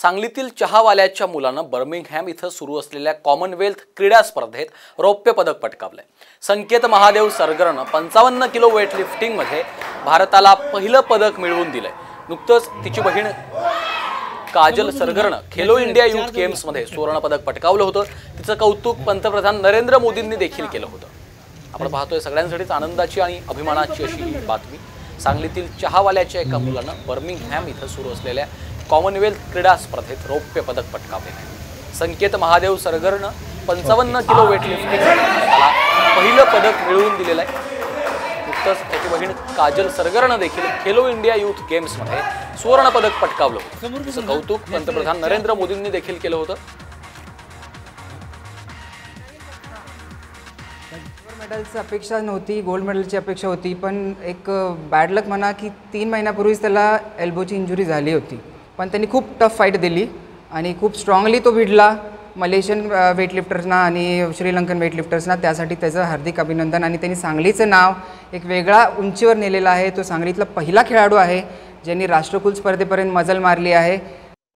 सांगलीतील चहावाल्याच्या मुलानं बर्मिंगहॅम इथं सुरू असलेल्या कॉमनवेल्थ क्रीडा स्पर्धेत रौप्य पदक पटकावलंय. संकेत महादेव सरगरनं पंचावन्न किलो वेट लिफ्टिंगमध्ये भारताला पहिलं पदक मिळवून दिलंय. नुकतंच तिची बहीण काजल सरगरनं खेलो इंडिया युथ गेम्समध्ये सुवर्ण पदक पटकावलं होतं. तिचं कौतुक पंतप्रधान नरेंद्र मोदींनी देखील केलं होतं. आपण पाहतोय सगळ्यांसाठीच आनंदाची आणि अभिमानाची अशी बातमी. सांगलीतील चहावाल्याच्या एका मुलानं बर्मिंगहॅम इथं सुरू असलेल्या कॉमनवेल्थ क्रीडा स्पर्धेत रौप्य पदक पटकावले आहे संकेत महादेव सरगरनं पंचावन्न किलो वेट लिफ्टिंग त्याला पहिलं पदक मिळवून दिलेलं आहे. नुकतंच त्याची बहीण काजल सरगरनं देखील खेलो इंडिया युथ गेम्समध्ये सुवर्ण पदक पटकावलं होतं. कौतुक पंतप्रधान नरेंद्र मोदींनी देखील केलं होतं. सिल्वर मेडलची अपेक्षा नव्हती गोल्ड मेडलची अपेक्षा होती पण एक बॅड लक म्हणा की तीन महिन्यापूर्वीच त्याला एल्बोची इंजुरी झाली होती. पण त्यांनी खूप टफ फाईट दिली आणि खूप स्ट्रॉंगली तो भिडला. मलेशियन वेटलिफ्टर्सना आणि श्रीलंकन वेटलिफ्टर्सना त्यासाठी त्याचं हार्दिक अभिनंदन आणि त्यांनी सांगलीचं नाव एक वेगळा उंचीवर नेलेलं आहे. तो सांगलीतला पहिला खेळाडू आहे ज्यांनी राष्ट्रकुल स्पर्धेपर्यंत मजल मारली आहे.